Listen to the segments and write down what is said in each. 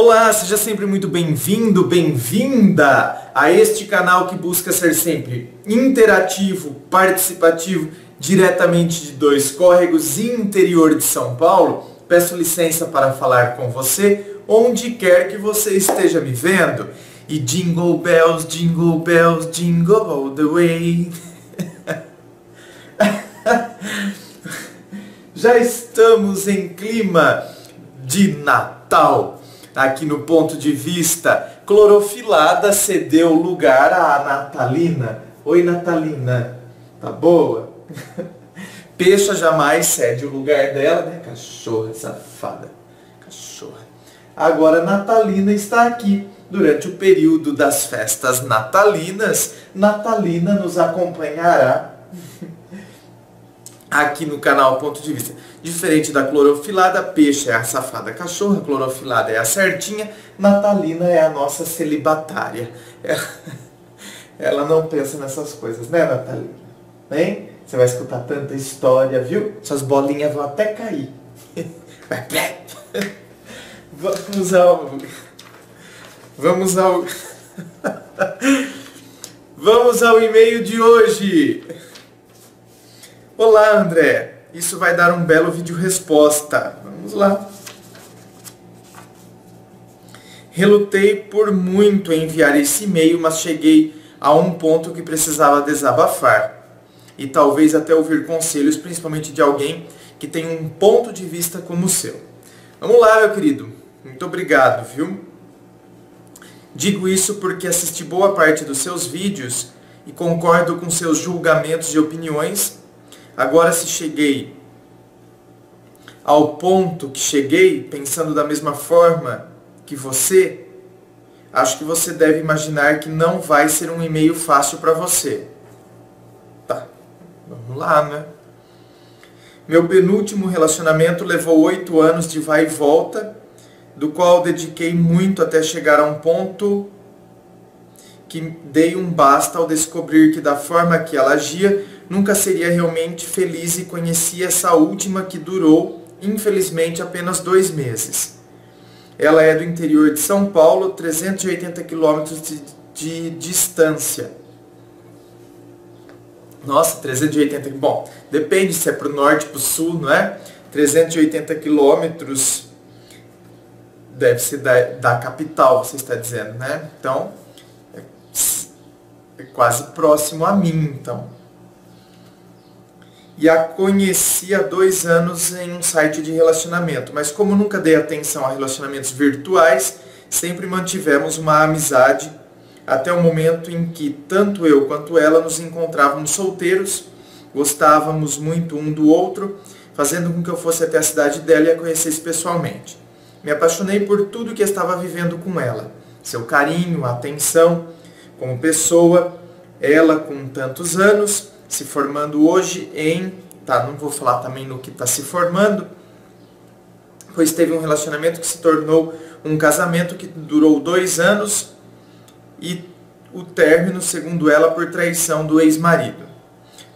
Olá, seja sempre muito bem-vindo, bem-vinda a este canal que busca ser sempre interativo, participativo, diretamente de dois córregos interior de São Paulo. Peço licença para falar com você onde quer que você esteja me vendo. E jingle bells, jingle bells, jingle all the way. Já estamos em clima de Natal aqui no ponto de vista, clorofilada cedeu lugar à Natalina. Oi, Natalina. Tá boa? Peixa jamais cede o lugar dela, né? Cachorra safada. Cachorra. Agora, Natalina está aqui. Durante o período das festas natalinas, Natalina nos acompanhará aqui no canal Ponto de Vista. Diferente da clorofilada, peixe é a safada cachorra, clorofilada é a certinha, natalina é a nossa celibatária. Ela não pensa nessas coisas, né, Natalina? Hein? Você vai escutar tanta história, viu? Suas bolinhas vão até cair. Vamos ao. Vamos ao. Vamos ao e-mail de hoje. Olá, André. Isso vai dar um belo vídeo resposta. Vamos lá. Relutei por muito em enviar esse e-mail, mas cheguei a um ponto que precisava desabafar. E talvez até ouvir conselhos, principalmente de alguém que tem um ponto de vista como o seu. Vamos lá, meu querido. Muito obrigado, viu? Digo isso porque assisti boa parte dos seus vídeos e concordo com seus julgamentos e opiniões Agora, se cheguei ao ponto que cheguei, pensando da mesma forma que você, acho que você deve imaginar que não vai ser um e-mail fácil para você. Tá, vamos lá, né? Meu penúltimo relacionamento levou oito anos de vai e volta, do qual dediquei muito até chegar a um ponto que dei um basta ao descobrir que da forma que ela agia, nunca seria realmente feliz e conheci essa última que durou, infelizmente, apenas dois meses. Ela é do interior de São Paulo, 380 quilômetros de, de distância. Nossa, 380, bom, depende se é para o norte, para o sul, não é? 380 quilômetros deve ser da, da capital, você está dizendo, né? Então, é quase próximo a mim, então e a conheci há dois anos em um site de relacionamento. Mas como nunca dei atenção a relacionamentos virtuais, sempre mantivemos uma amizade até o momento em que tanto eu quanto ela nos encontrávamos solteiros, gostávamos muito um do outro, fazendo com que eu fosse até a cidade dela e a conhecesse pessoalmente. Me apaixonei por tudo que estava vivendo com ela, seu carinho, atenção, como pessoa, ela com tantos anos, se formando hoje em, tá, não vou falar também no que está se formando, pois teve um relacionamento que se tornou um casamento que durou dois anos e o término, segundo ela, por traição do ex-marido.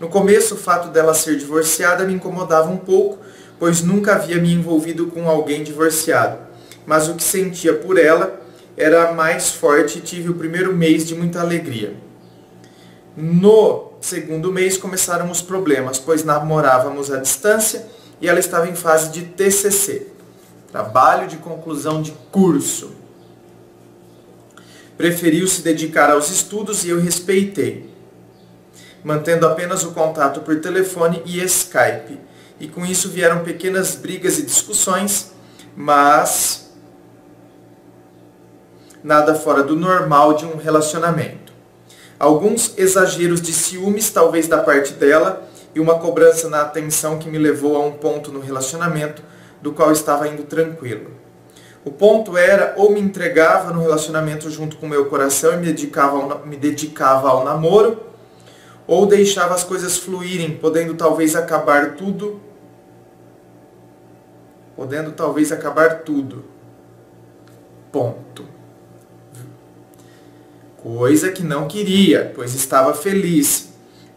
No começo, o fato dela ser divorciada me incomodava um pouco, pois nunca havia me envolvido com alguém divorciado. Mas o que sentia por ela era mais forte e tive o primeiro mês de muita alegria. No segundo mês começaram os problemas, pois namorávamos à distância e ela estava em fase de TCC, trabalho de conclusão de curso. Preferiu se dedicar aos estudos e eu respeitei, mantendo apenas o contato por telefone e Skype. E com isso vieram pequenas brigas e discussões, mas nada fora do normal de um relacionamento alguns exageros de ciúmes, talvez da parte dela, e uma cobrança na atenção que me levou a um ponto no relacionamento do qual estava indo tranquilo. O ponto era ou me entregava no relacionamento junto com meu coração e me dedicava ao, me dedicava ao namoro, ou deixava as coisas fluírem, podendo talvez acabar tudo, podendo talvez acabar tudo. Ponto. Coisa que não queria, pois estava feliz,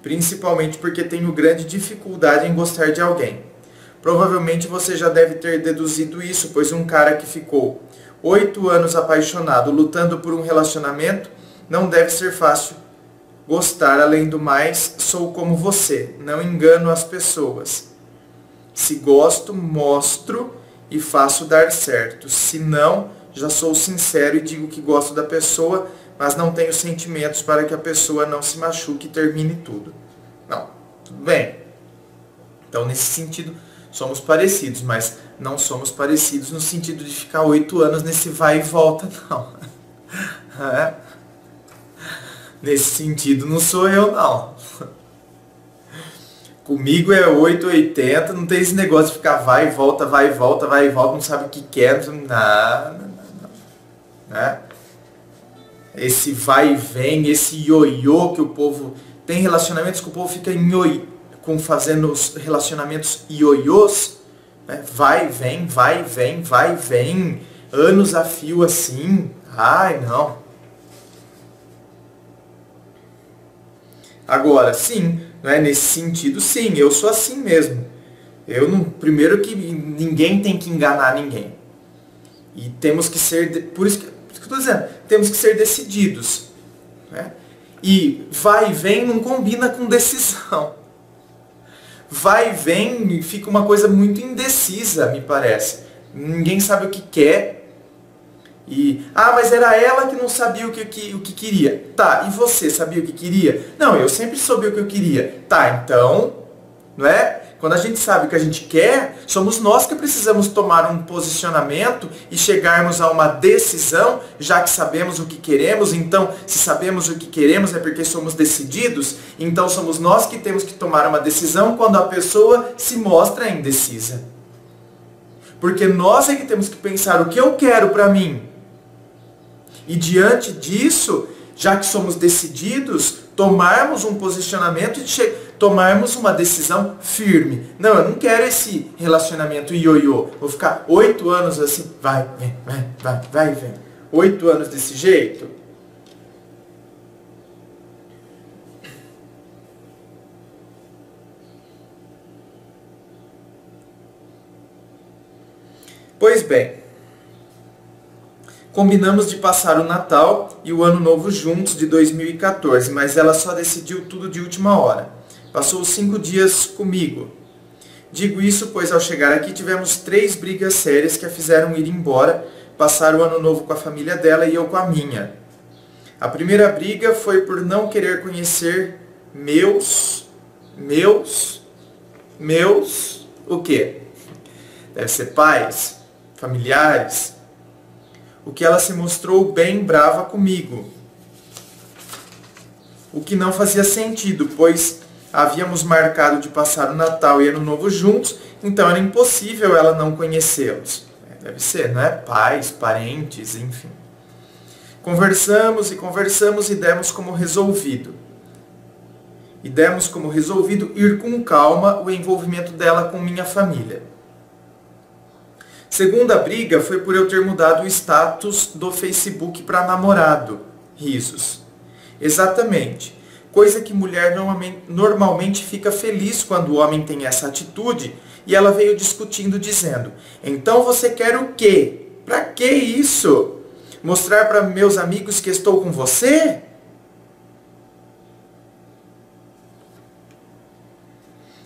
principalmente porque tenho grande dificuldade em gostar de alguém. Provavelmente você já deve ter deduzido isso, pois um cara que ficou oito anos apaixonado, lutando por um relacionamento, não deve ser fácil gostar. Além do mais, sou como você, não engano as pessoas. Se gosto, mostro e faço dar certo. Se não, já sou sincero e digo que gosto da pessoa, mas não tenho sentimentos para que a pessoa não se machuque e termine tudo. Não, tudo bem. Então, nesse sentido, somos parecidos, mas não somos parecidos no sentido de ficar oito anos nesse vai e volta, não. É. Nesse sentido, não sou eu, não. Comigo é 880, não tem esse negócio de ficar vai e volta, vai e volta, vai e volta, não sabe o que quer, nada, não, não, né? Esse vai e vem, esse ioiô que o povo tem relacionamentos que o povo fica em ioiô com fazendo os relacionamentos ioiôs, né? vai, vem, vai, vem, vai, vem, anos a fio assim. Ai, não. Agora, sim, né? nesse sentido, sim, eu sou assim mesmo. Eu não, primeiro que ninguém tem que enganar ninguém. E temos que ser, por isso que, por isso que eu estou dizendo, temos que ser decididos. Né? E vai e vem não combina com decisão vai e vem fica uma coisa muito indecisa, me parece. Ninguém sabe o que quer. E, ah, mas era ela que não sabia o que, que, o que queria. Tá, e você sabia o que queria? Não, eu sempre soube o que eu queria. Tá, então, não é? Quando a gente sabe o que a gente quer, somos nós que precisamos tomar um posicionamento e chegarmos a uma decisão, já que sabemos o que queremos. Então, se sabemos o que queremos é porque somos decididos. Então, somos nós que temos que tomar uma decisão quando a pessoa se mostra indecisa. Porque nós é que temos que pensar o que eu quero para mim. E diante disso, já que somos decididos, tomarmos um posicionamento e tomarmos uma decisão firme. Não, eu não quero esse relacionamento ioiô. Vou ficar oito anos assim, vai, vem, vai, vai, vai, vem. Oito anos desse jeito. Pois bem, Combinamos de passar o Natal e o Ano Novo juntos de 2014, mas ela só decidiu tudo de última hora. Passou cinco dias comigo. Digo isso pois ao chegar aqui tivemos três brigas sérias que a fizeram ir embora, passar o Ano Novo com a família dela e eu com a minha. A primeira briga foi por não querer conhecer meus, meus, meus, o quê? Deve ser pais, familiares, o que ela se mostrou bem brava comigo. O que não fazia sentido, pois havíamos marcado de passar o Natal e Ano Novo juntos, então era impossível ela não conhecê-los. É, deve ser, não é? Pais, parentes, enfim. Conversamos e conversamos e demos como resolvido. E demos como resolvido ir com calma o envolvimento dela com minha família. Segunda briga foi por eu ter mudado o status do Facebook para namorado. Risos. Exatamente. Coisa que mulher normalmente, fica feliz quando o homem tem essa atitude. E ela veio discutindo, dizendo: Então você quer o quê? Para que isso? Mostrar para meus amigos que estou com você?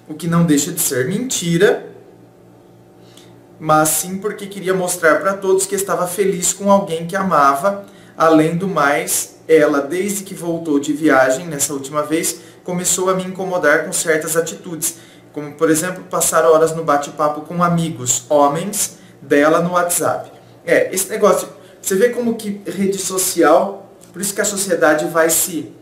O que não deixa de ser mentira mas sim porque queria mostrar para todos que estava feliz com alguém que amava. Além do mais, ela, desde que voltou de viagem nessa última vez, começou a me incomodar com certas atitudes, como por exemplo passar horas no bate-papo com amigos, homens, dela no WhatsApp. É, esse negócio, você vê como que rede social, por isso que a sociedade vai se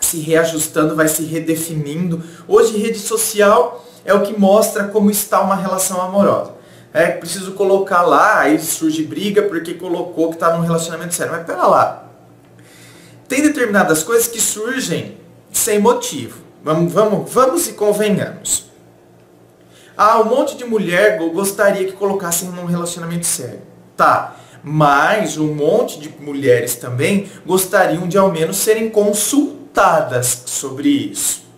se reajustando, vai se redefinindo. Hoje rede social é o que mostra como está uma relação amorosa. É, preciso colocar lá, aí surge briga porque colocou que está num relacionamento sério. Mas pera lá. Tem determinadas coisas que surgem sem motivo. Vamos, vamos, vamos e convenhamos. Ah, um monte de mulher gostaria que colocassem num relacionamento sério. Tá. Mas um monte de mulheres também gostariam de ao menos serem consultadas sobre isso.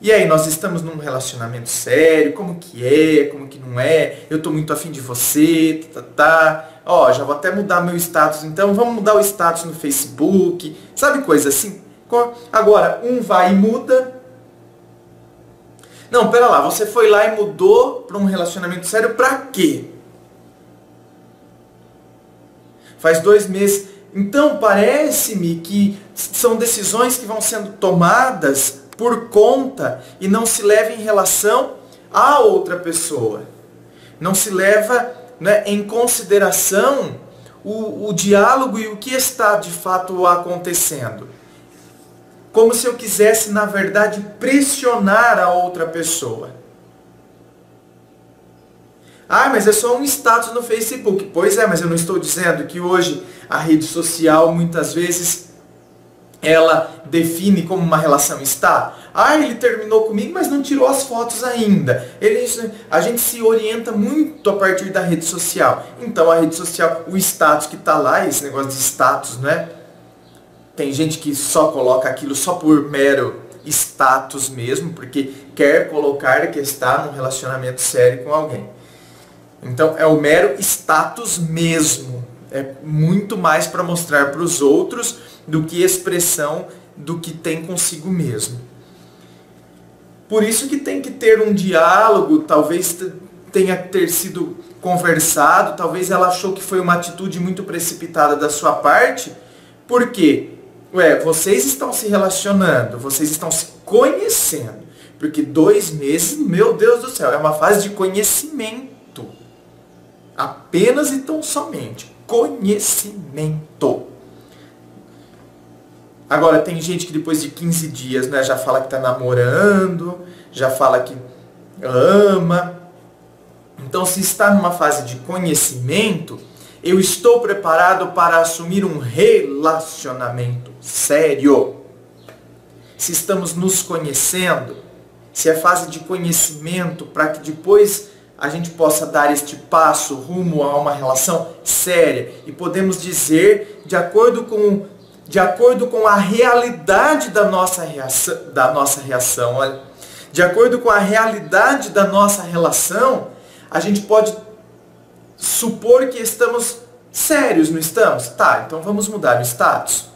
E aí, nós estamos num relacionamento sério, como que é, como que não é, eu tô muito afim de você, tá, tá, tá. Ó, já vou até mudar meu status, então vamos mudar o status no Facebook, sabe coisa assim? Agora, um vai e muda. Não, pera lá, você foi lá e mudou para um relacionamento sério pra quê? Faz dois meses. Então, parece-me que são decisões que vão sendo tomadas por conta e não se leva em relação a outra pessoa. Não se leva né, em consideração o, o diálogo e o que está de fato acontecendo. Como se eu quisesse, na verdade, pressionar a outra pessoa. Ah, mas é só um status no Facebook. Pois é, mas eu não estou dizendo que hoje a rede social muitas vezes ela define como uma relação está? Ah, ele terminou comigo, mas não tirou as fotos ainda. Ele, a gente se orienta muito a partir da rede social. Então a rede social, o status que está lá, esse negócio de status, né? Tem gente que só coloca aquilo só por mero status mesmo, porque quer colocar que está num relacionamento sério com alguém. Então é o mero status mesmo. É muito mais para mostrar para os outros do que expressão do que tem consigo mesmo. Por isso que tem que ter um diálogo, talvez tenha ter sido conversado, talvez ela achou que foi uma atitude muito precipitada da sua parte, porque, ué, vocês estão se relacionando, vocês estão se conhecendo, porque dois meses, meu Deus do céu, é uma fase de conhecimento, apenas e tão somente, conhecimento. Agora, tem gente que depois de 15 dias né, já fala que está namorando, já fala que ama. Então, se está numa fase de conhecimento, eu estou preparado para assumir um relacionamento sério. Se estamos nos conhecendo, se é fase de conhecimento, para que depois a gente possa dar este passo rumo a uma relação séria e podemos dizer, de acordo com de acordo com a realidade da nossa reação, da nossa reação, olha, de acordo com a realidade da nossa relação, a gente pode supor que estamos sérios, não estamos? Tá, então vamos mudar o status.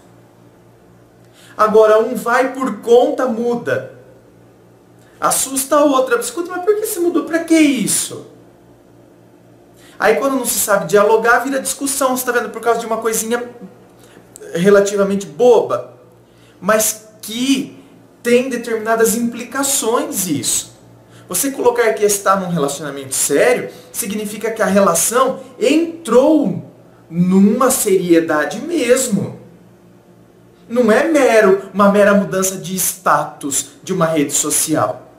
Agora, um vai por conta, muda. Assusta a outra. Escuta, mas por que você mudou? Para que isso? Aí quando não se sabe dialogar, vira discussão, você está vendo? Por causa de uma coisinha relativamente boba, mas que tem determinadas implicações isso. Você colocar que está num relacionamento sério significa que a relação entrou numa seriedade mesmo. Não é mero uma mera mudança de status de uma rede social.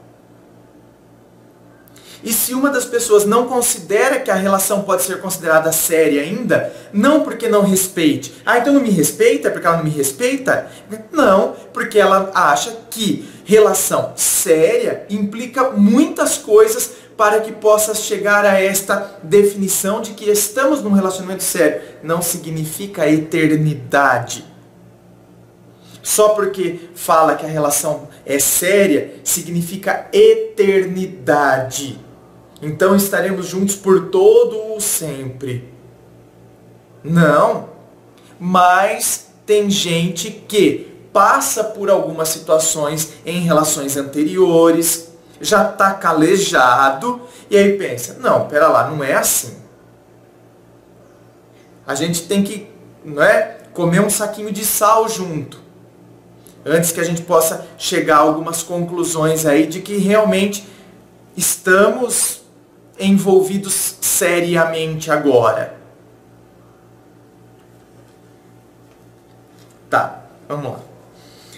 E se uma das pessoas não considera que a relação pode ser considerada séria ainda, não porque não respeite. Ah, então não me respeita porque ela não me respeita? Não, porque ela acha que relação séria implica muitas coisas para que possa chegar a esta definição de que estamos num relacionamento sério. Não significa eternidade. Só porque fala que a relação é séria, significa eternidade. Então estaremos juntos por todo o sempre. Não. Mas tem gente que passa por algumas situações em relações anteriores, já está calejado e aí pensa, não, pera lá, não é assim. A gente tem que, não é, comer um saquinho de sal junto. Antes que a gente possa chegar a algumas conclusões aí de que realmente estamos envolvidos seriamente agora? Tá, vamos lá.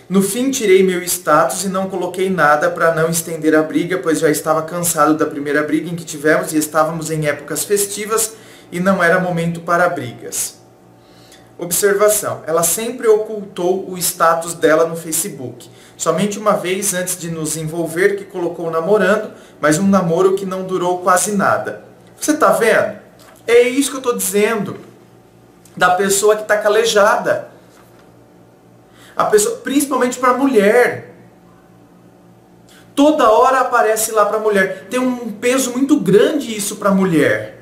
No fim, tirei meu status e não coloquei nada para não estender a briga, pois já estava cansado da primeira briga em que tivemos e estávamos em épocas festivas e não era momento para brigas. Observação: ela sempre ocultou o status dela no Facebook. Somente uma vez antes de nos envolver que colocou namorando, mas um namoro que não durou quase nada. Você está vendo? É isso que eu estou dizendo. Da pessoa que está calejada. A pessoa, principalmente para a mulher. Toda hora aparece lá para a mulher. Tem um peso muito grande isso para a mulher.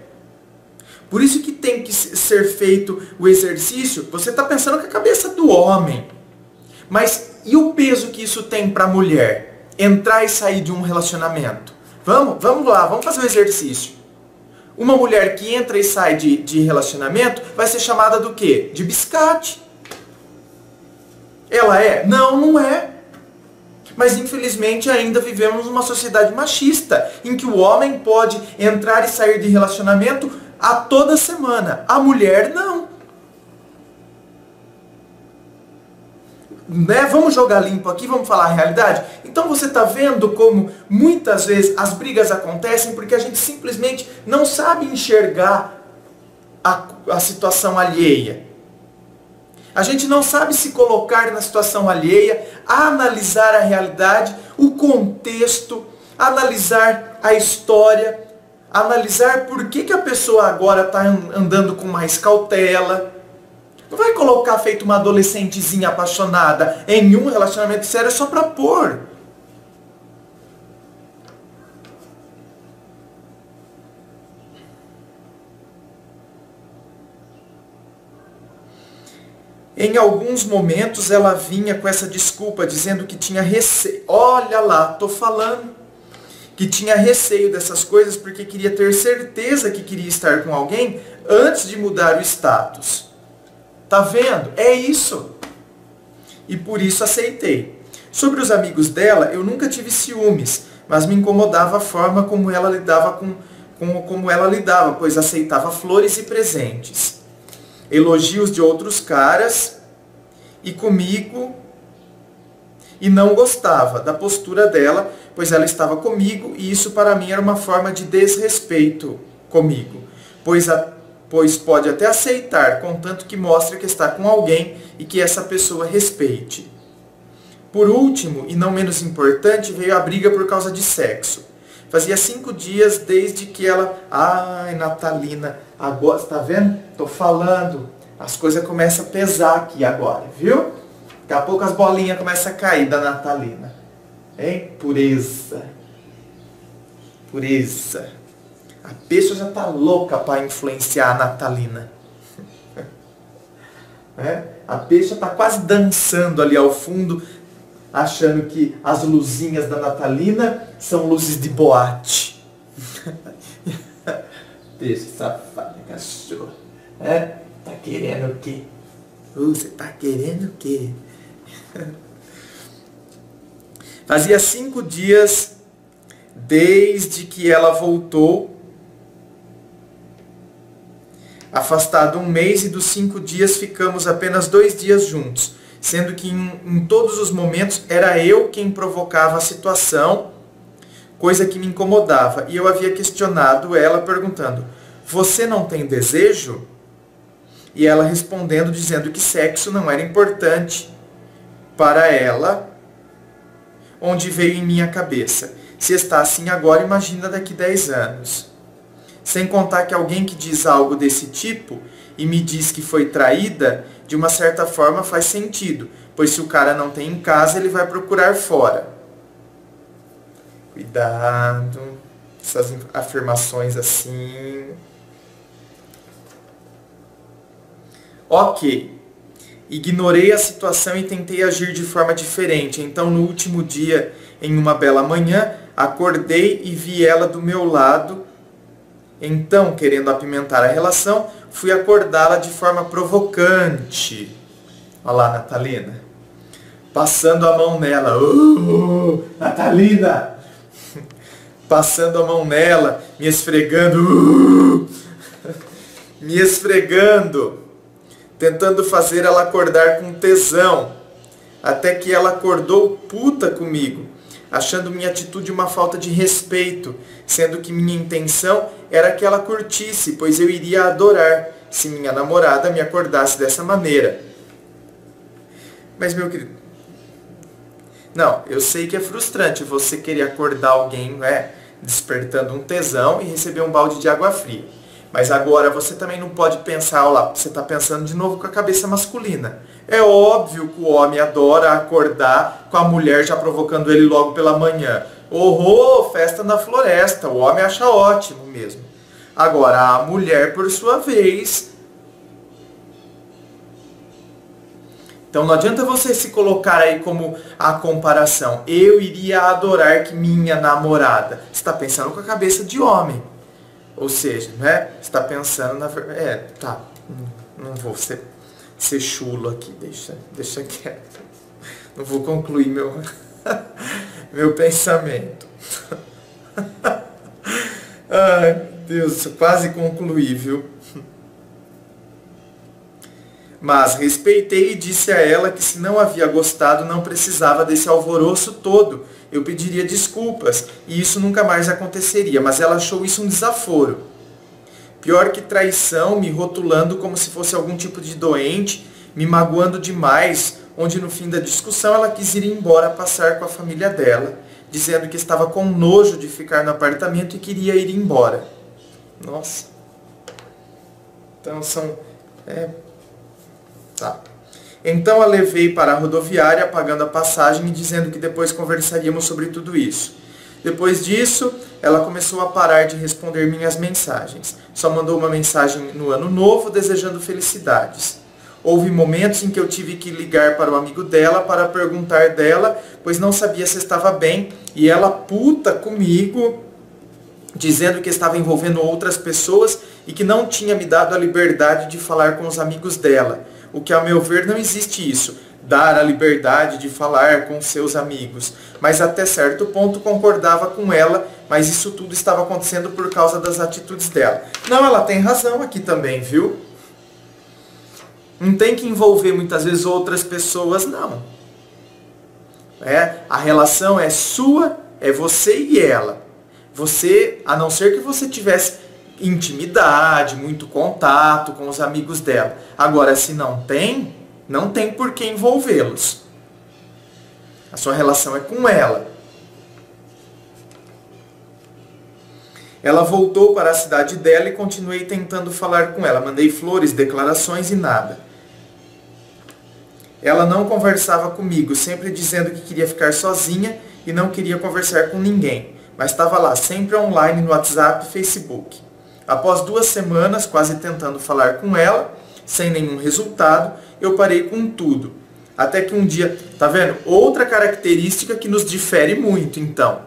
Por isso que tem que ser feito o exercício. Você está pensando com a cabeça do homem. Mas e o peso que isso tem para a mulher? Entrar e sair de um relacionamento. Vamos, vamos lá, vamos fazer um exercício. Uma mulher que entra e sai de, de relacionamento vai ser chamada do quê? De biscate. Ela é? Não, não é. Mas infelizmente ainda vivemos numa sociedade machista, em que o homem pode entrar e sair de relacionamento a toda semana. A mulher não. Né? Vamos jogar limpo aqui, vamos falar a realidade? Então você está vendo como muitas vezes as brigas acontecem porque a gente simplesmente não sabe enxergar a, a situação alheia. A gente não sabe se colocar na situação alheia, analisar a realidade, o contexto, analisar a história, analisar por que, que a pessoa agora está andando com mais cautela. Não vai colocar feito uma adolescentezinha apaixonada em um relacionamento sério só para pôr. Em alguns momentos ela vinha com essa desculpa, dizendo que tinha receio. Olha lá, tô falando que tinha receio dessas coisas porque queria ter certeza que queria estar com alguém antes de mudar o status. Tá vendo? É isso. E por isso aceitei. Sobre os amigos dela, eu nunca tive ciúmes, mas me incomodava a forma como ela lidava com, com como ela lidava, pois aceitava flores e presentes elogios de outros caras e comigo e não gostava da postura dela, pois ela estava comigo e isso para mim era uma forma de desrespeito comigo, pois, a, pois pode até aceitar, contanto que mostre que está com alguém e que essa pessoa respeite. Por último, e não menos importante, veio a briga por causa de sexo. Fazia cinco dias desde que ela. Ai, Natalina, agora, tá vendo? Tô falando. As coisas começam a pesar aqui agora, viu? Daqui a pouco as bolinhas começam a cair da Natalina. Hein? Pureza. Pureza. A pessoa já tá louca para influenciar a Natalina. é? A peixe está quase dançando ali ao fundo, achando que as luzinhas da Natalina são luzes de boate. peixe safado, cachorro. É? Tá querendo o quê? Uh, você tá querendo o quê? Fazia cinco dias desde que ela voltou, afastado um mês, e dos cinco dias ficamos apenas dois dias juntos sendo que em, em todos os momentos era eu quem provocava a situação, coisa que me incomodava. E eu havia questionado ela perguntando: Você não tem desejo? E ela respondendo, dizendo que sexo não era importante para ela, onde veio em minha cabeça. Se está assim agora, imagina daqui 10 anos. Sem contar que alguém que diz algo desse tipo e me diz que foi traída, de uma certa forma faz sentido, pois se o cara não tem em casa, ele vai procurar fora. Cuidado, essas afirmações assim. Ok. Ignorei a situação e tentei agir de forma diferente. Então, no último dia, em uma bela manhã, acordei e vi ela do meu lado. Então, querendo apimentar a relação, fui acordá-la de forma provocante. Olha lá, Natalina. Passando a mão nela. Uh, Natalina! Passando a mão nela, me esfregando. Uh, me esfregando. Tentando fazer ela acordar com tesão. até que ela acordou puta comigo, achando minha atitude uma falta de respeito, sendo que minha intenção era que ela curtisse, pois eu iria adorar se minha namorada me acordasse dessa maneira. Mas meu querido, não, eu sei que é frustrante você querer acordar alguém, né, despertando um tesão e receber um balde de água fria. Mas agora você também não pode pensar, olha lá, você está pensando de novo com a cabeça masculina. É óbvio que o homem adora acordar com a mulher já provocando ele logo pela manhã. Oh, festa na floresta, o homem acha ótimo mesmo. Agora, a mulher, por sua vez, Então não adianta você se colocar aí como a comparação. Eu iria adorar que minha namorada. Você está pensando com a cabeça de homem. Ou seja, né? Você está pensando na É, tá. Não vou ser, ser chulo aqui. Deixa, deixa quieto. Não vou concluir meu, meu pensamento. Ai, Deus, quase concluí, viu? Mas respeitei e disse a ela que se não havia gostado, não precisava desse alvoroço todo. Eu pediria desculpas e isso nunca mais aconteceria, mas ela achou isso um desaforo. Pior que traição, me rotulando como se fosse algum tipo de doente, me magoando demais, onde no fim da discussão ela quis ir embora passar com a família dela, dizendo que estava com nojo de ficar no apartamento e queria ir embora. Nossa. Então são é, Tá. Então a levei para a rodoviária, pagando a passagem e dizendo que depois conversaríamos sobre tudo isso. Depois disso, ela começou a parar de responder minhas mensagens. Só mandou uma mensagem no ano novo desejando felicidades. Houve momentos em que eu tive que ligar para o amigo dela para perguntar dela, pois não sabia se estava bem, e ela puta comigo, dizendo que estava envolvendo outras pessoas e que não tinha me dado a liberdade de falar com os amigos dela o que, a meu ver, não existe isso. Dar a liberdade de falar com seus amigos. Mas até certo ponto concordava com ela, mas isso tudo estava acontecendo por causa das atitudes dela. Não, ela tem razão aqui também, viu? Não tem que envolver muitas vezes outras pessoas, não. É, a relação é sua, é você e ela. Você, a não ser que você tivesse intimidade, muito contato com os amigos dela. Agora, se não tem, não tem por que envolvê-los. A sua relação é com ela. Ela voltou para a cidade dela e continuei tentando falar com ela. Mandei flores, declarações e nada. Ela não conversava comigo, sempre dizendo que queria ficar sozinha e não queria conversar com ninguém. Mas estava lá, sempre online no WhatsApp e Facebook. Após duas semanas, quase tentando falar com ela, sem nenhum resultado, eu parei com tudo. Até que um dia, tá vendo? Outra característica que nos difere muito, então.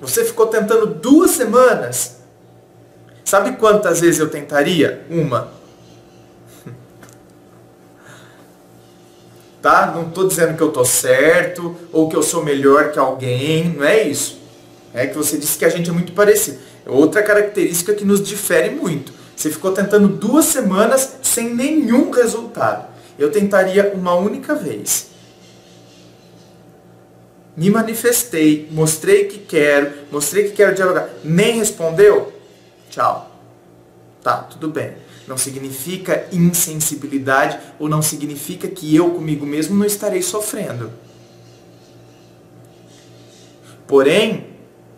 Você ficou tentando duas semanas. Sabe quantas vezes eu tentaria? Uma. Tá? Não estou dizendo que eu estou certo ou que eu sou melhor que alguém, não é isso. É que você disse que a gente é muito parecido. Outra característica que nos difere muito. Você ficou tentando duas semanas sem nenhum resultado. Eu tentaria uma única vez. Me manifestei, mostrei que quero, mostrei que quero dialogar. Nem respondeu? Tchau. Tá, tudo bem. Não significa insensibilidade ou não significa que eu comigo mesmo não estarei sofrendo. Porém,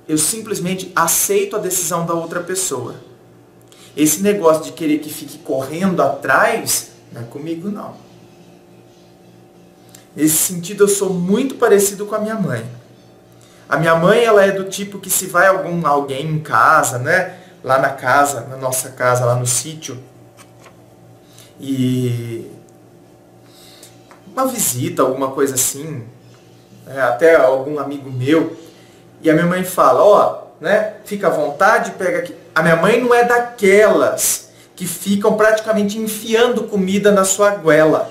eu simplesmente aceito a decisão da outra pessoa. Esse negócio de querer que fique correndo atrás, não é comigo não. Nesse sentido, eu sou muito parecido com a minha mãe. A minha mãe, ela é do tipo que se vai algum alguém em casa, né? Lá na casa, na nossa casa, lá no sítio, e uma visita, alguma coisa assim, né? até algum amigo meu, e a minha mãe fala, ó, né, fica à vontade, pega aqui. A minha mãe não é daquelas que ficam praticamente enfiando comida na sua goela.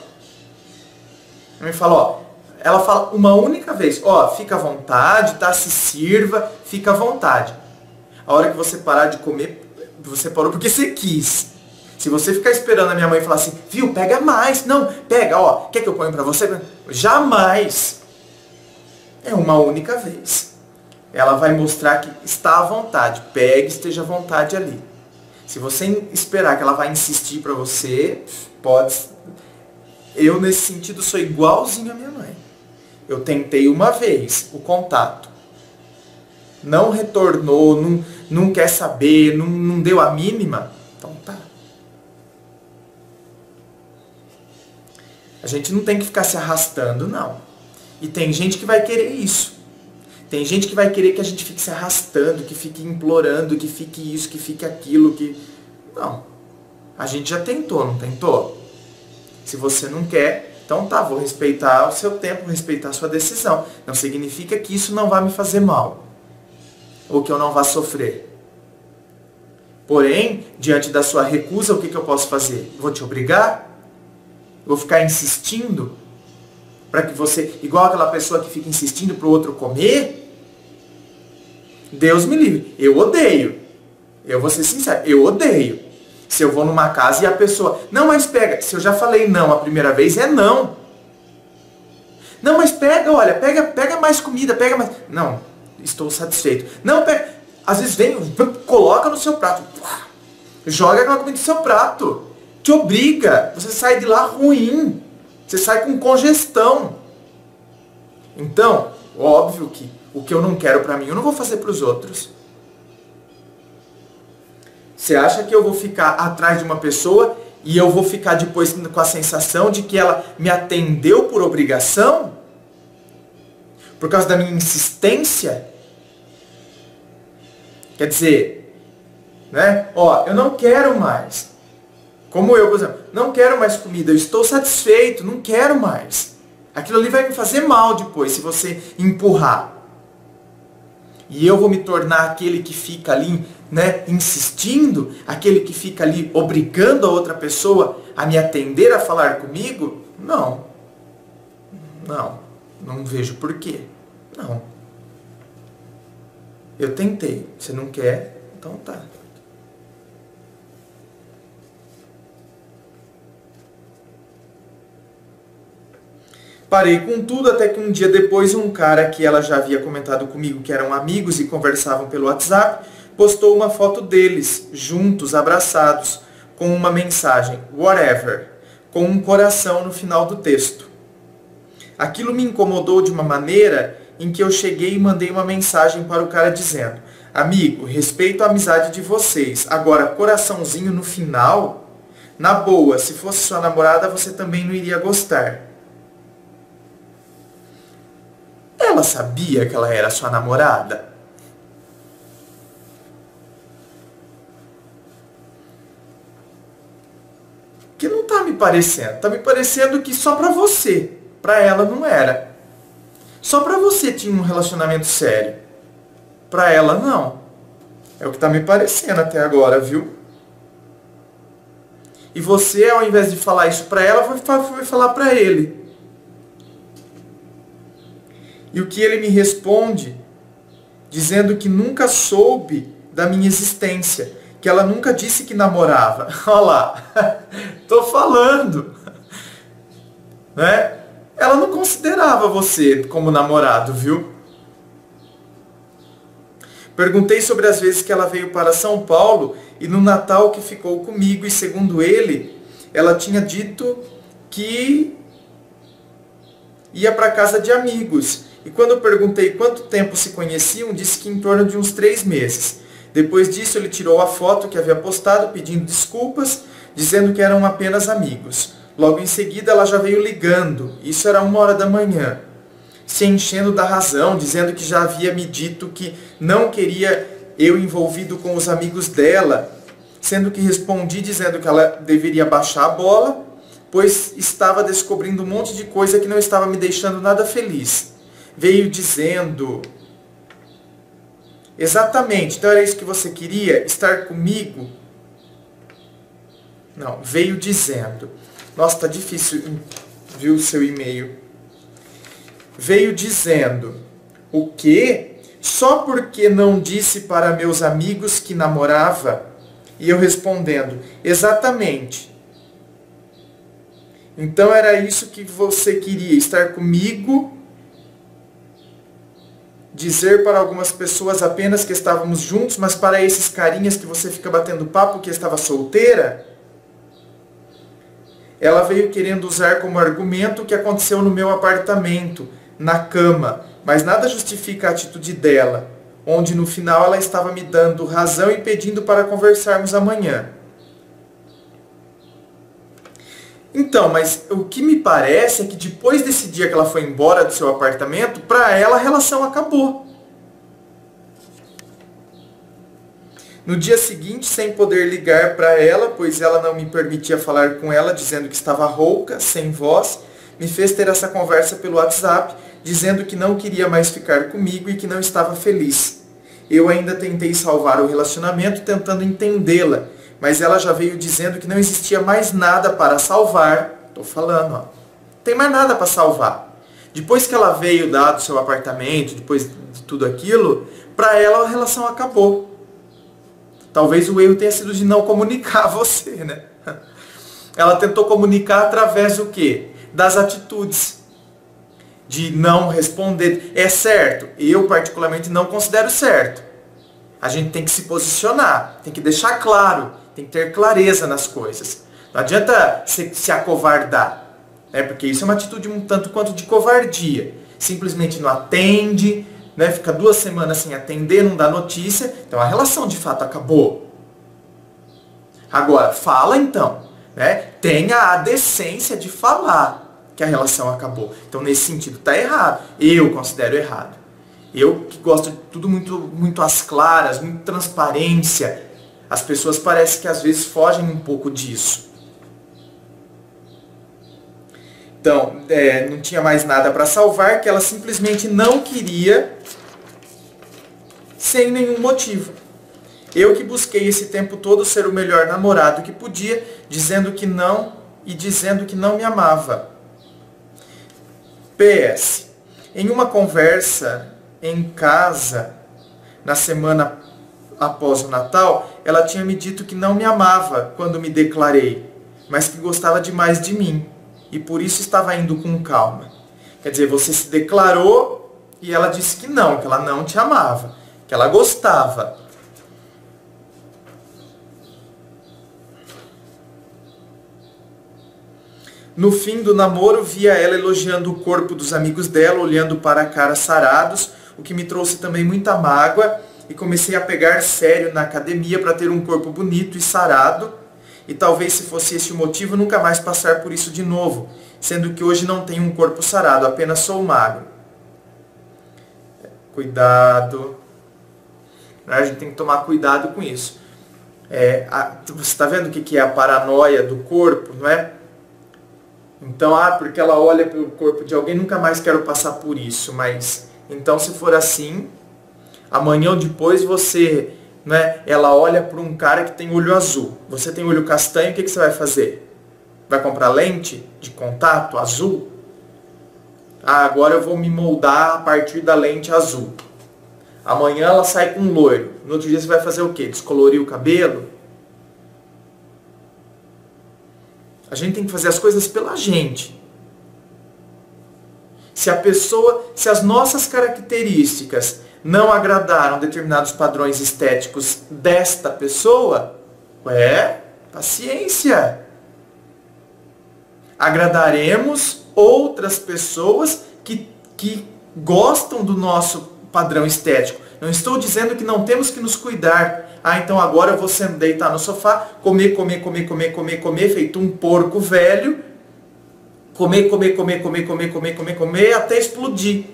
A mãe fala, ó, ela fala uma única vez, ó, fica à vontade, tá, se sirva, fica à vontade. A hora que você parar de comer, você parou porque você quis. Se você ficar esperando a minha mãe falar assim, viu, pega mais. Não, pega, ó, quer que eu ponha para você? Jamais. É uma única vez. Ela vai mostrar que está à vontade. Pegue, esteja à vontade ali. Se você esperar que ela vai insistir para você, pode. Eu, nesse sentido, sou igualzinho à minha mãe. Eu tentei uma vez o contato. Não retornou, não, não quer saber, não, não deu a mínima. Então tá. A gente não tem que ficar se arrastando, não. E tem gente que vai querer isso. Tem gente que vai querer que a gente fique se arrastando, que fique implorando, que fique isso, que fique aquilo, que. Não. A gente já tentou, não tentou? Se você não quer, então tá, vou respeitar o seu tempo, respeitar a sua decisão. Não significa que isso não vai me fazer mal. Ou que eu não vá sofrer. Porém, diante da sua recusa, o que, que eu posso fazer? Vou te obrigar? Vou ficar insistindo? Para que você, igual aquela pessoa que fica insistindo para o outro comer? Deus me livre. Eu odeio. Eu vou ser sincero, eu odeio. Se eu vou numa casa e a pessoa, não, mas pega. Se eu já falei não a primeira vez, é não. Não, mas pega, olha, pega, pega mais comida, pega mais. Não, estou satisfeito. Não, pega. Às vezes vem, coloca no seu prato. Joga aquela comida no seu prato. Te obriga. Você sai de lá ruim. Você sai com congestão. Então, óbvio que o que eu não quero para mim, eu não vou fazer para os outros. Você acha que eu vou ficar atrás de uma pessoa e eu vou ficar depois com a sensação de que ela me atendeu por obrigação? Por causa da minha insistência? Quer dizer, né? Ó, eu não quero mais. Como eu, por exemplo, não quero mais comida, eu estou satisfeito, não quero mais. Aquilo ali vai me fazer mal depois, se você empurrar. E eu vou me tornar aquele que fica ali, né, insistindo, aquele que fica ali obrigando a outra pessoa a me atender a falar comigo? Não. Não. Não vejo porquê. Não. Eu tentei. Você não quer? Então tá. Parei com tudo até que um dia depois um cara que ela já havia comentado comigo que eram amigos e conversavam pelo WhatsApp, postou uma foto deles, juntos, abraçados, com uma mensagem, whatever, com um coração no final do texto. Aquilo me incomodou de uma maneira em que eu cheguei e mandei uma mensagem para o cara dizendo: Amigo, respeito a amizade de vocês. Agora, coraçãozinho no final? Na boa, se fosse sua namorada, você também não iria gostar. Ela sabia que ela era sua namorada? Que não tá me parecendo. Tá me parecendo que só pra você. Pra ela não era. Só pra você tinha um relacionamento sério. Pra ela não. É o que tá me parecendo até agora, viu? E você, ao invés de falar isso pra ela, vai falar pra ele. E o que ele me responde? Dizendo que nunca soube da minha existência, que ela nunca disse que namorava. Olha lá, tô falando. Né? Ela não considerava você como namorado, viu? Perguntei sobre as vezes que ela veio para São Paulo e no Natal que ficou comigo, e segundo ele, ela tinha dito que ia para casa de amigos e quando eu perguntei quanto tempo se conheciam, disse que em torno de uns três meses. Depois disso, ele tirou a foto que havia postado pedindo desculpas, dizendo que eram apenas amigos. Logo em seguida, ela já veio ligando, isso era uma hora da manhã, se enchendo da razão, dizendo que já havia me dito que não queria eu envolvido com os amigos dela, sendo que respondi dizendo que ela deveria baixar a bola, pois estava descobrindo um monte de coisa que não estava me deixando nada feliz veio dizendo exatamente, então era isso que você queria, estar comigo? Não, veio dizendo. Nossa, tá difícil, viu o seu e-mail. Veio dizendo o que? Só porque não disse para meus amigos que namorava, E eu respondendo: Exatamente. Então era isso que você queria, estar comigo, dizer para algumas pessoas apenas que estávamos juntos, mas para esses carinhas que você fica batendo papo que estava solteira? Ela veio querendo usar como argumento o que aconteceu no meu apartamento, na cama, mas nada justifica a atitude dela, onde no final ela estava me dando razão e pedindo para conversarmos amanhã. Então, mas o que me parece é que depois desse dia que ela foi embora do seu apartamento, para ela a relação acabou. No dia seguinte, sem poder ligar para ela, pois ela não me permitia falar com ela, dizendo que estava rouca, sem voz, me fez ter essa conversa pelo WhatsApp, dizendo que não queria mais ficar comigo e que não estava feliz. Eu ainda tentei salvar o relacionamento tentando entendê-la, mas ela já veio dizendo que não existia mais nada para salvar. Estou falando, ó. Tem mais nada para salvar. Depois que ela veio dar do seu apartamento, depois de tudo aquilo, para ela a relação acabou. Talvez o erro tenha sido de não comunicar você, né? Ela tentou comunicar através do quê? Das atitudes. De não responder. É certo? Eu particularmente não considero certo. A gente tem que se posicionar, tem que deixar claro tem que ter clareza nas coisas. Não adianta se, se acovardar, né? porque isso é uma atitude um tanto quanto de covardia. Simplesmente não atende, né? fica duas semanas sem atender, não dá notícia, então a relação de fato acabou. Agora, fala então, né? tenha a decência de falar que a relação acabou. Então, nesse sentido, está errado. Eu considero errado. Eu que gosto de tudo muito, muito às claras, muito transparência, as pessoas parecem que às vezes fogem um pouco disso. Então, é, não tinha mais nada para salvar, que ela simplesmente não queria, sem nenhum motivo. Eu que busquei esse tempo todo ser o melhor namorado que podia, dizendo que não e dizendo que não me amava. PS. Em uma conversa em casa, na semana após o Natal, ela tinha me dito que não me amava quando me declarei, mas que gostava demais de mim e por isso estava indo com calma. Quer dizer, você se declarou e ela disse que não, que ela não te amava, que ela gostava. No fim do namoro, via ela elogiando o corpo dos amigos dela, olhando para a cara sarados, o que me trouxe também muita mágoa e comecei a pegar sério na academia para ter um corpo bonito e sarado. E talvez se fosse esse o motivo, nunca mais passar por isso de novo, sendo que hoje não tenho um corpo sarado, apenas sou magro. Cuidado. A gente tem que tomar cuidado com isso. É, a, você está vendo o que é a paranoia do corpo, não é? Então, ah, porque ela olha para o corpo de alguém, nunca mais quero passar por isso. Mas, então, se for assim, Amanhã ou depois você, né, ela olha para um cara que tem olho azul. Você tem olho castanho, o que, que você vai fazer? Vai comprar lente de contato azul? Ah, agora eu vou me moldar a partir da lente azul. Amanhã ela sai com loiro. No outro dia você vai fazer o quê? Descolorir o cabelo? A gente tem que fazer as coisas pela gente. Se a pessoa, se as nossas características não agradaram determinados padrões estéticos desta pessoa, ué, paciência. Agradaremos outras pessoas que, que gostam do nosso padrão estético. Não estou dizendo que não temos que nos cuidar. Ah, então agora eu vou deitar no sofá, comer, comer, comer, comer, comer, comer, feito um porco velho. Comer, comer, comer, comer, comer, comer, comer, comer, até explodir.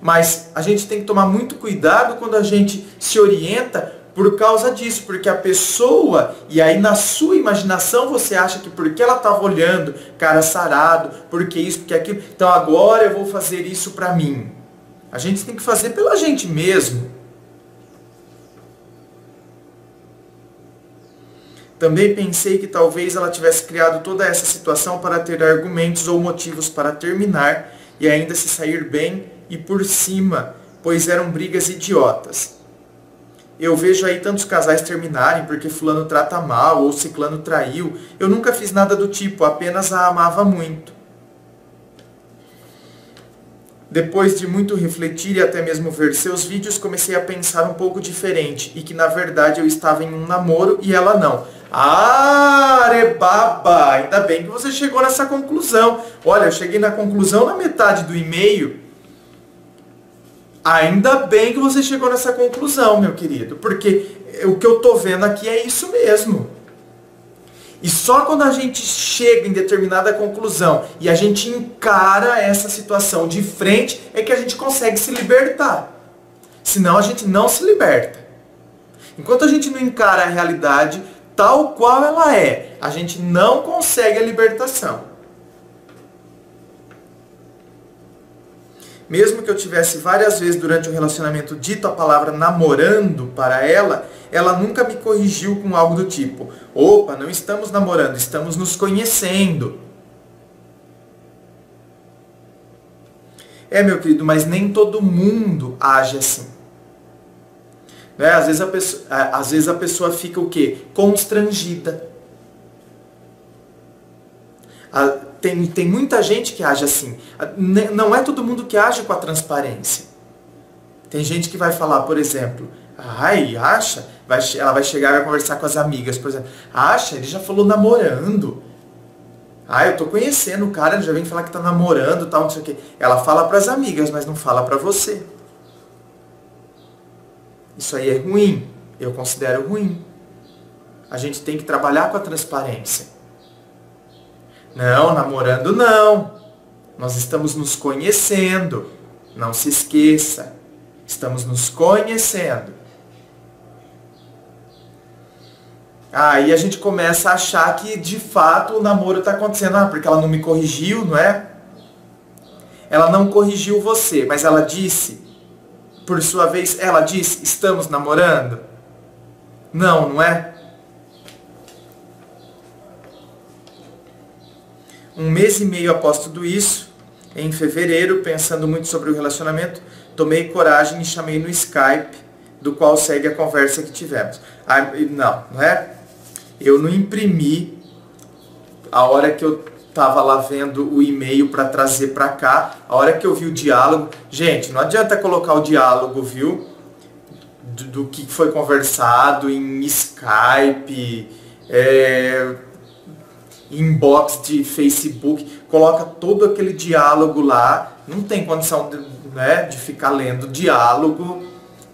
Mas a gente tem que tomar muito cuidado quando a gente se orienta por causa disso, porque a pessoa, e aí na sua imaginação você acha que porque ela estava olhando, cara sarado, porque isso, porque aquilo, então agora eu vou fazer isso para mim. A gente tem que fazer pela gente mesmo. Também pensei que talvez ela tivesse criado toda essa situação para ter argumentos ou motivos para terminar e ainda se sair bem e por cima, pois eram brigas idiotas. eu vejo aí tantos casais terminarem porque fulano trata mal ou ciclano traiu. Eu nunca fiz nada do tipo, apenas a amava muito. Depois de muito refletir e até mesmo ver seus vídeos, comecei a pensar um pouco diferente e que na verdade eu estava em um namoro e ela não. Ah, Arebaba! Ainda bem que você chegou nessa conclusão. Olha, eu cheguei na conclusão na metade do e-mail Ainda bem que você chegou nessa conclusão, meu querido, porque o que eu estou vendo aqui é isso mesmo. E só quando a gente chega em determinada conclusão e a gente encara essa situação de frente é que a gente consegue se libertar. Senão a gente não se liberta. Enquanto a gente não encara a realidade tal qual ela é, a gente não consegue a libertação. Mesmo que eu tivesse várias vezes durante o relacionamento dito a palavra namorando para ela, ela nunca me corrigiu com algo do tipo: opa, não estamos namorando, estamos nos conhecendo. É, meu querido, mas nem todo mundo age assim. Né? Às, vezes a pessoa, às vezes a pessoa fica o quê? Constrangida. Tem, tem muita gente que age assim. Não é todo mundo que age com a transparência. Tem gente que vai falar, por exemplo, ai, acha? Vai, ela vai chegar e vai conversar com as amigas, por exemplo. Acha, ele já falou namorando. Ah, eu tô conhecendo o cara, ele já vem falar que tá namorando tal, não sei o quê. Ela fala para as amigas, mas não fala para você. Isso aí é ruim. Eu considero ruim. A gente tem que trabalhar com a transparência. Não, namorando não. Nós estamos nos conhecendo. Não se esqueça. Estamos nos conhecendo. Aí a gente começa a achar que de fato o namoro está acontecendo. Ah, porque ela não me corrigiu, não é? Ela não corrigiu você, mas ela disse, por sua vez, ela disse, estamos namorando? Não, não é? Um mês e meio após tudo isso, em fevereiro, pensando muito sobre o relacionamento, tomei coragem e chamei no Skype, do qual segue a conversa que tivemos. Ah, não, não é? Eu não imprimi a hora que eu estava lá vendo o e-mail para trazer para cá, a hora que eu vi o diálogo. Gente, não adianta colocar o diálogo, viu? Do, do que foi conversado em Skype, é, inbox de Facebook, coloca todo aquele diálogo lá, não tem condição de, né, de ficar lendo diálogo,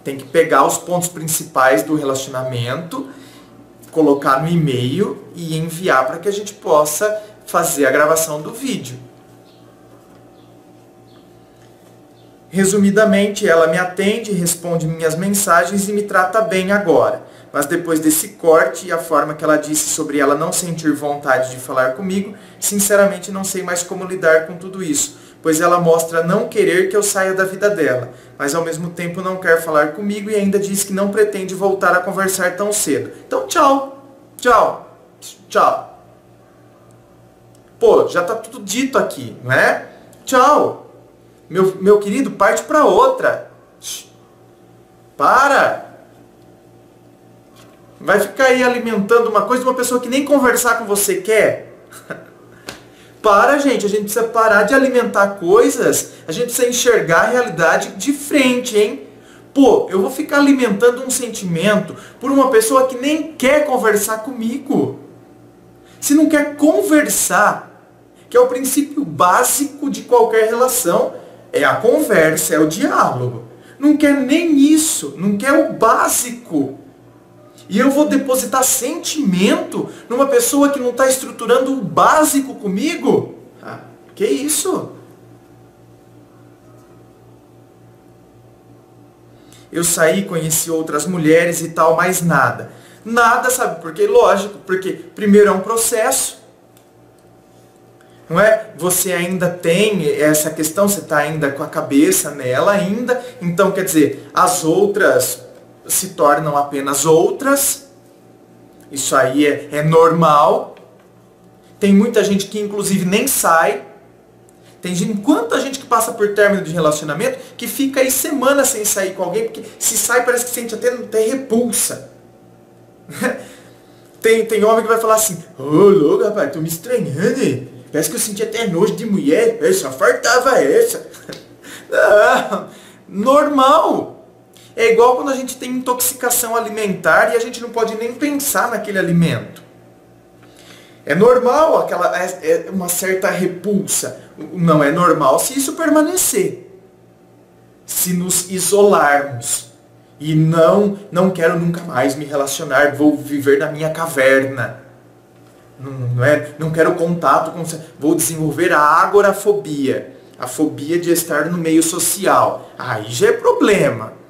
tem que pegar os pontos principais do relacionamento, colocar no e-mail e enviar para que a gente possa fazer a gravação do vídeo. Resumidamente, ela me atende, responde minhas mensagens e me trata bem agora. Mas depois desse corte e a forma que ela disse sobre ela não sentir vontade de falar comigo, sinceramente não sei mais como lidar com tudo isso, pois ela mostra não querer que eu saia da vida dela, mas ao mesmo tempo não quer falar comigo e ainda diz que não pretende voltar a conversar tão cedo. Então, tchau. Tchau. Tchau. Pô, já tá tudo dito aqui, não é? Tchau. Meu, meu querido, parte para outra. Para. Vai ficar aí alimentando uma coisa de uma pessoa que nem conversar com você quer? Para, gente, a gente precisa parar de alimentar coisas, a gente precisa enxergar a realidade de frente, hein? Pô, eu vou ficar alimentando um sentimento por uma pessoa que nem quer conversar comigo. Se não quer conversar, que é o princípio básico de qualquer relação, é a conversa, é o diálogo. Não quer nem isso, não quer o básico. E eu vou depositar sentimento numa pessoa que não está estruturando o básico comigo? Ah, que isso? Eu saí, conheci outras mulheres e tal, mas nada. Nada, sabe? Porque, lógico, porque primeiro é um processo. Não é? Você ainda tem essa questão, você está ainda com a cabeça nela ainda. Então, quer dizer, as outras se tornam apenas outras. Isso aí é, é normal. Tem muita gente que inclusive nem sai. Tem gente, quanta gente que passa por término de relacionamento que fica aí semanas sem sair com alguém, porque se sai parece que sente até, até repulsa. tem, tem homem que vai falar assim, ô oh, louco rapaz, tô me estranhando, parece que eu senti até nojo de mulher, eu só fartava essa. Não, normal. É igual quando a gente tem intoxicação alimentar e a gente não pode nem pensar naquele alimento. É normal aquela é, é uma certa repulsa. Não é normal se isso permanecer. Se nos isolarmos e não não quero nunca mais me relacionar, vou viver na minha caverna. Não, não é, não quero contato com vou desenvolver a agorafobia, a fobia de estar no meio social. Aí já é problema.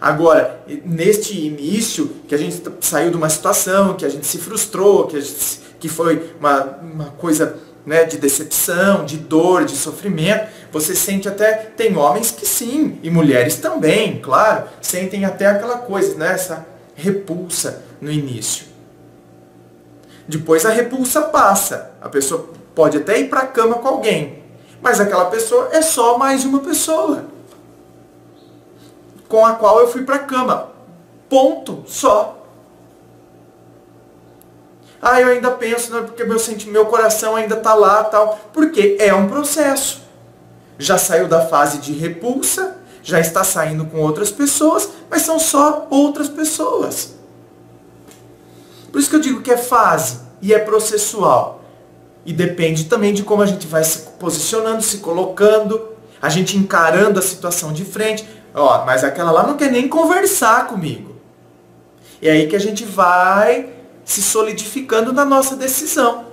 Agora, neste início, que a gente saiu de uma situação, que a gente se frustrou, que, gente, que foi uma, uma coisa né, de decepção, de dor, de sofrimento, você sente até, tem homens que sim, e mulheres também, claro, sentem até aquela coisa, né, essa repulsa no início. Depois a repulsa passa, a pessoa pode até ir para a cama com alguém, mas aquela pessoa é só mais uma pessoa com a qual eu fui para a cama. Ponto. Só. Ah, eu ainda penso, né, porque meu, meu coração ainda está lá, tal. Porque é um processo. Já saiu da fase de repulsa, já está saindo com outras pessoas, mas são só outras pessoas. Por isso que eu digo que é fase e é processual. E depende também de como a gente vai se posicionando, se colocando, a gente encarando a situação de frente. Ó, mas aquela lá não quer nem conversar comigo. E é aí que a gente vai se solidificando na nossa decisão.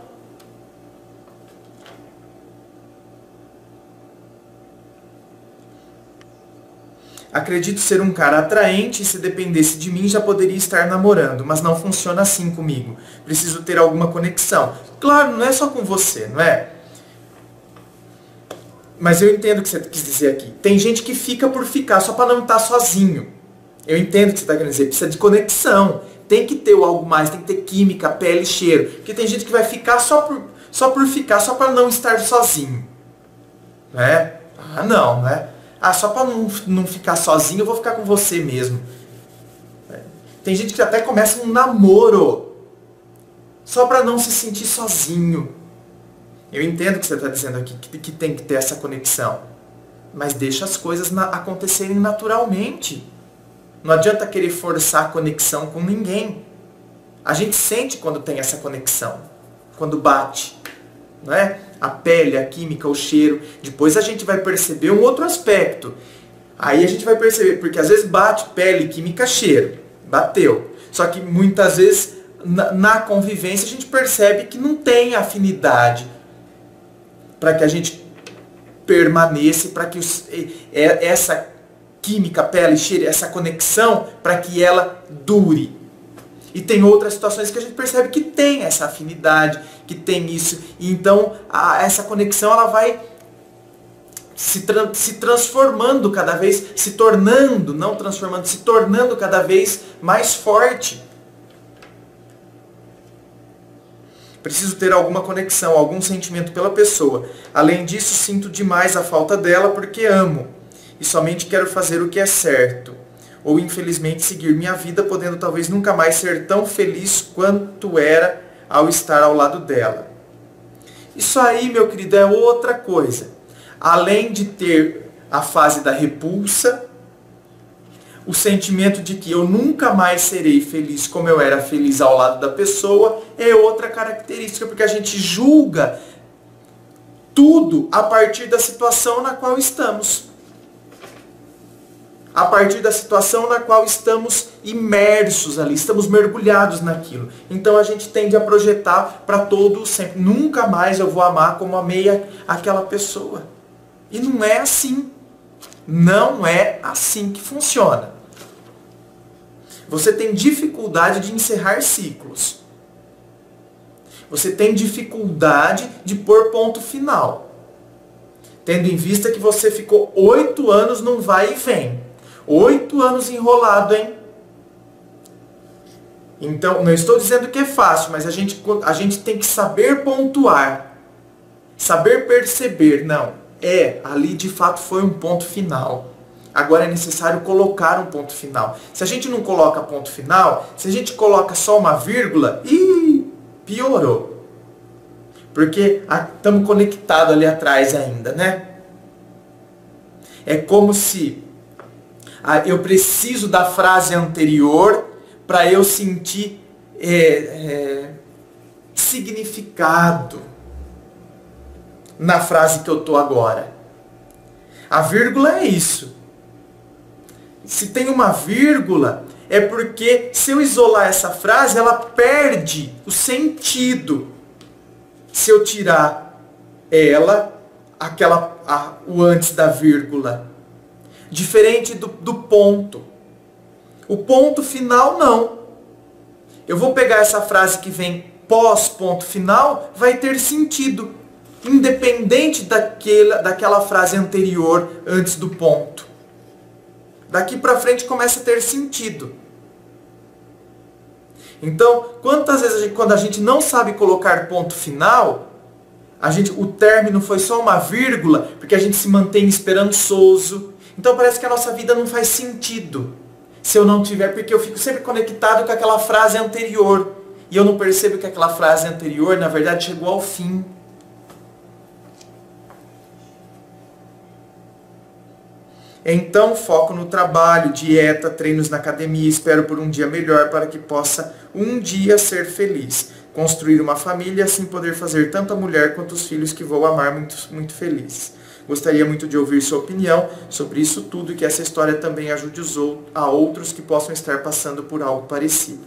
Acredito ser um cara atraente e se dependesse de mim já poderia estar namorando, mas não funciona assim comigo. Preciso ter alguma conexão. Claro, não é só com você, não é? Mas eu entendo o que você quis dizer aqui. Tem gente que fica por ficar só para não estar sozinho. Eu entendo o que você está querendo dizer. Precisa de conexão. Tem que ter algo mais, tem que ter química, pele, cheiro. Porque tem gente que vai ficar só por, só por ficar, só para não estar sozinho. Né? Ah, não, né? Ah, só para não, não ficar sozinho, eu vou ficar com você mesmo. Tem gente que até começa um namoro só para não se sentir sozinho. Eu entendo que você está dizendo aqui, que, que, tem que ter essa conexão. Mas deixa as coisas na, acontecerem naturalmente. Não adianta querer forçar a conexão com ninguém. A gente sente quando tem essa conexão, quando bate, não é? A pele, a química, o cheiro. Depois a gente vai perceber um outro aspecto. Aí a gente vai perceber, porque às vezes bate pele, química, cheiro. Bateu. Só que muitas vezes na, na convivência a gente percebe que não tem afinidade para que a gente permaneça, para que os, essa química, pele, cheiro, essa conexão, para que ela dure. E tem outras situações que a gente percebe que tem essa afinidade, que tem isso. E então a, essa conexão ela vai se, tra se transformando cada vez, se tornando, não transformando, se tornando cada vez mais forte. Preciso ter alguma conexão, algum sentimento pela pessoa. Além disso, sinto demais a falta dela porque amo e somente quero fazer o que é certo. Ou infelizmente seguir minha vida, podendo talvez nunca mais ser tão feliz quanto era ao estar ao lado dela. Isso aí, meu querido, é outra coisa. Além de ter a fase da repulsa, o sentimento de que eu nunca mais serei feliz como eu era feliz ao lado da pessoa é outra característica, porque a gente julga tudo a partir da situação na qual estamos. A partir da situação na qual estamos imersos ali, estamos mergulhados naquilo. Então a gente tende a projetar para todo sempre. Nunca mais eu vou amar como amei aquela pessoa. E não é assim. Não é assim que funciona. Você tem dificuldade de encerrar ciclos. Você tem dificuldade de pôr ponto final. Tendo em vista que você ficou oito anos num vai e vem. Oito anos enrolado, hein? Então, não estou dizendo que é fácil, mas a gente, a gente tem que saber pontuar. Saber perceber, não. É, ali de fato foi um ponto final. Agora é necessário colocar um ponto final. Se a gente não coloca ponto final, se a gente coloca só uma vírgula, ih, piorou. Porque estamos conectados ali atrás ainda, né? É como se ah, eu preciso da frase anterior para eu sentir é, é, significado na frase que eu estou agora. A vírgula é isso. Se tem uma vírgula, é porque se eu isolar essa frase, ela perde o sentido. Se eu tirar ela, aquela, a, o antes da vírgula. Diferente do, do ponto. O ponto final não. Eu vou pegar essa frase que vem pós ponto final, vai ter sentido independente daquela, daquela frase anterior antes do ponto. Daqui para frente começa a ter sentido. Então, quantas vezes a gente, quando a gente não sabe colocar ponto final, a gente, o término foi só uma vírgula, porque a gente se mantém esperançoso. Então parece que a nossa vida não faz sentido. Se eu não tiver, porque eu fico sempre conectado com aquela frase anterior. E eu não percebo que aquela frase anterior, na verdade, chegou ao fim. Então, foco no trabalho, dieta, treinos na academia, espero por um dia melhor para que possa um dia ser feliz. Construir uma família e assim poder fazer tanto a mulher quanto os filhos que vou amar muito, muito felizes. Gostaria muito de ouvir sua opinião sobre isso tudo e que essa história também ajude os a outros que possam estar passando por algo parecido.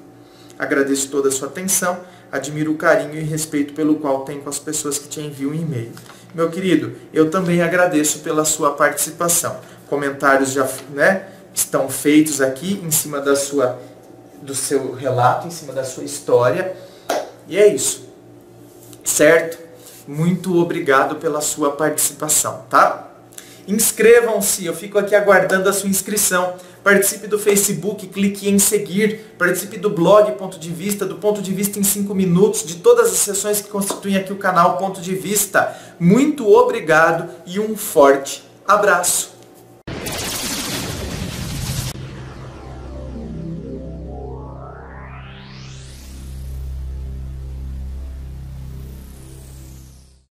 Agradeço toda a sua atenção, admiro o carinho e respeito pelo qual tem com as pessoas que te enviam um e-mail. Meu querido, eu também agradeço pela sua participação comentários já né, estão feitos aqui em cima da sua, do seu relato, em cima da sua história. E é isso. Certo? Muito obrigado pela sua participação, tá? Inscrevam-se, eu fico aqui aguardando a sua inscrição. Participe do Facebook, clique em seguir. Participe do blog Ponto de Vista, do Ponto de Vista em 5 minutos, de todas as sessões que constituem aqui o canal Ponto de Vista. Muito obrigado e um forte abraço.